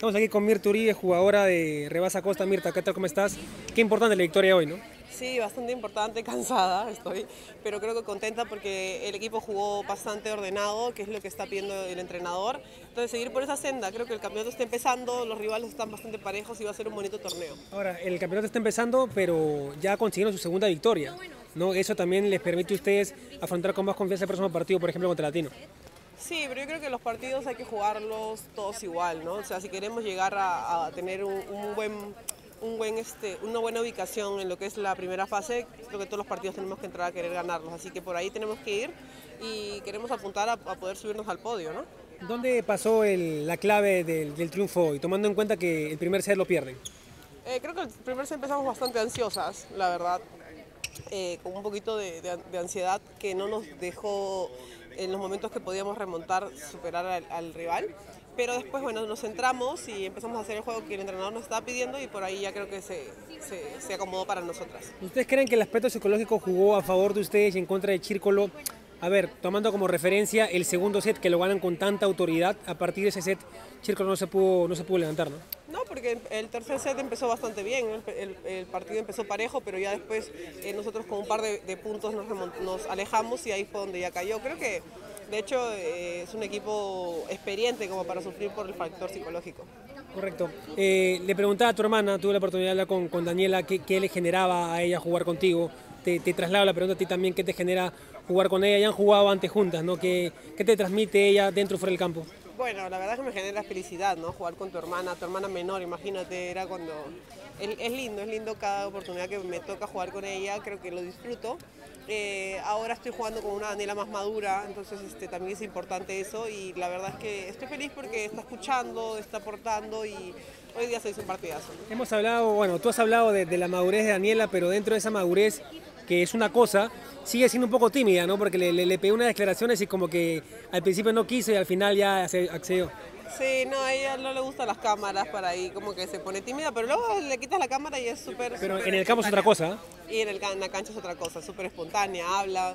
Estamos aquí con Mirta Uribe, jugadora de Rebasa Costa. Mirta, ¿qué tal? ¿Cómo estás? Qué importante la victoria hoy, ¿no? Sí, bastante importante, cansada estoy, pero creo que contenta porque el equipo jugó bastante ordenado, que es lo que está pidiendo el entrenador. Entonces, seguir por esa senda, creo que el campeonato está empezando, los rivales están bastante parejos y va a ser un bonito torneo. Ahora, el campeonato está empezando, pero ya consiguieron su segunda victoria, ¿no? Eso también les permite a ustedes afrontar con más confianza el próximo partido, por ejemplo, contra Latino. Sí, pero yo creo que los partidos hay que jugarlos todos igual, ¿no? O sea, si queremos llegar a, tener un, buen un buen, este, una buena ubicación en lo que es la primera fase, creo que todos los partidos tenemos que entrar a querer ganarlos, así que por ahí tenemos que ir y queremos apuntar a, poder subirnos al podio, ¿no? ¿Dónde pasó la clave del, triunfo hoy, tomando en cuenta que el primer set lo pierden? Eh, creo que el primer set empezamos bastante ansiosas, la verdad, eh, con un poquito de, ansiedad que no nos dejó en los momentos que podíamos remontar, superar al, rival. Pero después, bueno, nos centramos y empezamos a hacer el juego que el entrenador nos estaba pidiendo y por ahí ya creo que se, se, se acomodó para nosotras. ¿Ustedes creen que el aspecto psicológico jugó a favor de ustedes y en contra de Chírcolo? A ver, tomando como referencia el segundo set que lo ganan con tanta autoridad, a partir de ese set Chírcolo no se pudo, no se pudo levantar, ¿no? No, porque el tercer set empezó bastante bien, el, partido empezó parejo, pero ya después eh, nosotros con un par de, puntos nos, nos, alejamos y ahí fue donde ya cayó. Creo que de hecho eh, es un equipo experiente como para sufrir por el factor psicológico. Correcto. Eh, le preguntaba a tu hermana, tuve la oportunidad de hablar con, con Daniela, ¿qué, ¿qué, le generaba a ella jugar contigo. Te, te, traslado la pregunta a ti también, ¿qué te genera jugar con ella? Ya han jugado antes juntas, ¿no? ¿Qué, qué te transmite ella dentro y fuera del campo? Bueno, la verdad es que me genera felicidad, ¿no? Jugar con tu hermana, tu hermana menor, imagínate, era cuando... Es, lindo, es lindo cada oportunidad que me toca jugar con ella, creo que lo disfruto. Eh, ahora estoy jugando con una Daniela más madura, entonces este, también es importante eso y la verdad es que estoy feliz porque está escuchando, está aportando y hoy día se hizo un partidazo. Hemos hablado, bueno, tú has hablado de, de la madurez de Daniela, pero dentro de esa madurez que es una cosa, sigue siendo un poco tímida, ¿no? Porque le, le, pegué unas declaraciones y como que al principio no quiso y al final ya accedió. Sí, no, a ella no le gustan las cámaras para ahí, como que se pone tímida, pero luego le quitas la cámara y es súper... Pero en el campo es otra cosa. Y en, el, la cancha es otra cosa, súper espontánea, habla,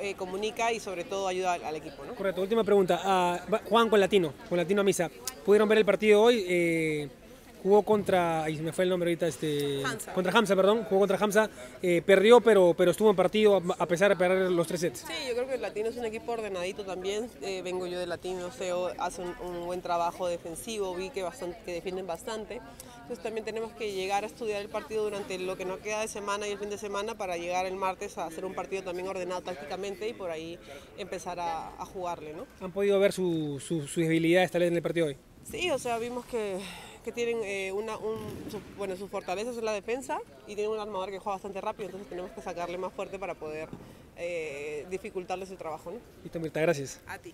eh, comunica y sobre todo ayuda al, equipo, ¿no? Correcto, última pregunta. Ah, Juan con Latino, con Latino a Misa. ¿Pudieron ver el partido hoy? Eh, jugó contra, ahí me fue el nombre ahorita, este, contra Hamza, perdón, jugó contra Hamza, eh, perdió pero, pero estuvo en partido a pesar de perder los tres sets. Sí, yo creo que el Latino es un equipo ordenadito también, eh, vengo yo de Latino, SEO hace un, buen trabajo defensivo, vi que, bastante, que defienden bastante, entonces también tenemos que llegar a estudiar el partido durante lo que nos queda de semana y el fin de semana para llegar el martes a hacer un partido también ordenado tácticamente y por ahí empezar a, jugarle, ¿no? ¿Han podido ver sus su, su debilidades tal vez en el partido hoy? Sí, o sea, vimos que que tienen eh, una, un, bueno, sus fortalezas en la defensa y tienen un armador que juega bastante rápido, entonces tenemos que sacarle más fuerte para poder eh, dificultarle su trabajo. ¿no? Listo, Mirta, gracias. A ti.